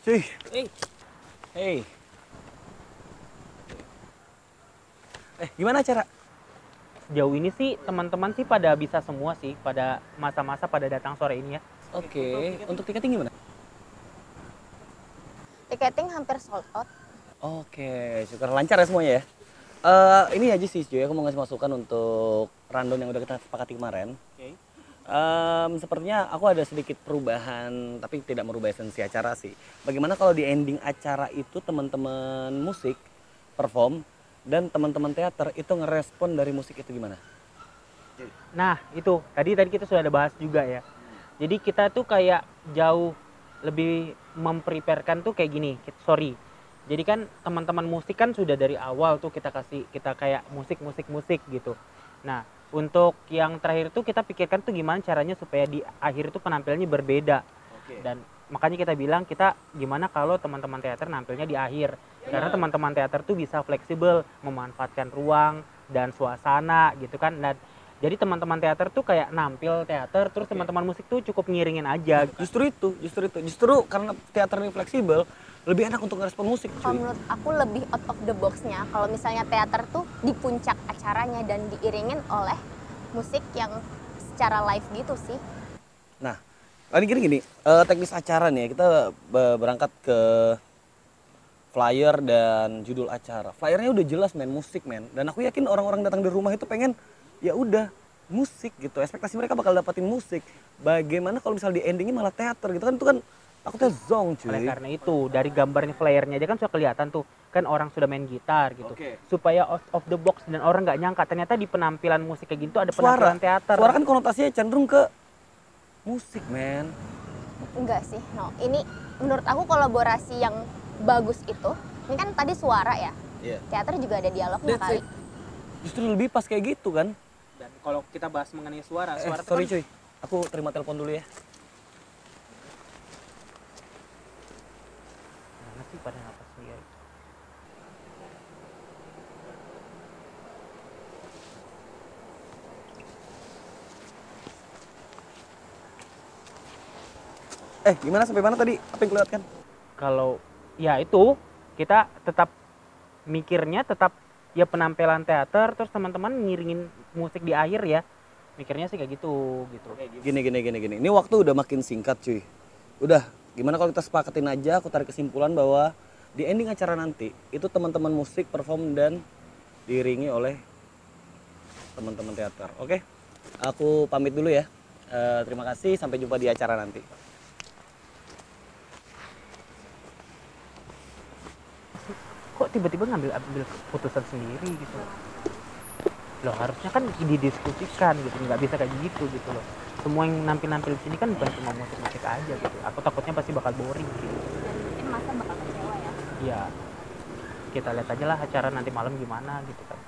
Cuy, Eh, hey. Eh, gimana acara? sejauh ini sih teman-teman sih pada bisa semua sih pada masa-masa pada datang sore ini ya. Oke, untuk tiketing gimana? Tiketing hampir sold out. Oke, syukur lancar ya semuanya ya. Eh, ini aja sih cuy, aku mau ngasih masukan untuk rundown yang udah kita sepakati kemarin. Oke. Em, sepertinya aku ada sedikit perubahan, tapi tidak merubah esensi acara sih. Bagaimana kalau di ending acara itu teman-teman musik perform dan teman-teman teater itu ngerespon dari musik itu gimana? Nah, itu tadi tadi kita sudah ada bahas juga ya. Jadi kita tuh kayak jauh lebih mempreparekan tuh kayak gini. Sorry. Jadi kan teman-teman musik kan sudah dari awal tuh kita kasih kita kayak musik musik musik gitu. Nah, untuk yang terakhir tuh kita pikirkan tuh gimana caranya supaya di akhir itu penampilannya berbeda. Oke. Dan makanya kita bilang kita gimana kalau teman-teman teater nampilnya di akhir. Karena teman-teman teater tuh bisa fleksibel memanfaatkan ruang dan suasana gitu kan. Dan jadi teman-teman teater tuh kayak nampil teater terus teman-teman musik tuh cukup ngiringin aja. Justru itu, justru itu. Justru karena teater ini fleksibel, lebih enak untuk ngerespon musik Kalau menurut aku lebih out of the box-nya kalau misalnya teater tuh di puncak acaranya dan diiringin oleh musik yang secara live gitu sih. Nah, ini gini gini, eh, teknis acara nih ya, kita be- berangkat ke flyer dan judul acara. Flyernya udah jelas men, musik men. Dan aku yakin orang-orang datang di rumah itu pengen ya udah musik gitu. Ekspektasi mereka bakal dapetin musik. Bagaimana kalau misal di endingnya malah teater gitu kan itu kan aku tuh zong cuy. Oleh karena itu dari gambarnya flyernya aja kan sudah kelihatan tuh kan orang sudah main gitar gitu. Oke. Supaya out of the box dan orang nggak nyangka ternyata di penampilan musik kayak gitu ada Suara. penampilan teater. Suara kan konotasinya cenderung ke musik men. Enggak sih, no. Ini menurut aku kolaborasi yang bagus itu, ini kan tadi suara ya. Iya. Teater juga ada dialognya That's kali. it. Justru lebih pas kayak gitu kan. Dan kalau kita bahas mengenai suara, Eh, suara sorry kan cuy, aku terima telepon dulu ya. Sih pada napas sendiri? Eh, gimana sampai mana tadi? Apa yang kelihatan? Kalau ya itu kita tetap mikirnya tetap ya penampilan teater terus teman-teman ngiringin musik di akhir ya. Mikirnya sih kayak gitu gitu. Gini, gini, gini, gini. Ini waktu udah makin singkat cuy. Udah, gimana kalau kita sepakatin aja, aku tarik kesimpulan bahwa di ending acara nanti, itu teman-teman musik perform dan diiringi oleh teman-teman teater. Oke? Aku pamit dulu ya. Eh, terima kasih, sampai jumpa di acara nanti. Kok tiba-tiba ngambil ambil keputusan sendiri gitu. Loh harusnya kan didiskusikan gitu, nggak bisa kayak gitu gitu loh. Semua yang nampil-nampil di sini kan bukan cuma musik-musik aja gitu. Aku takutnya pasti bakal boring gitu. Dan mungkin masa bakal kecewa ya. Ya kita lihat aja lah acara nanti malam gimana gitu kan.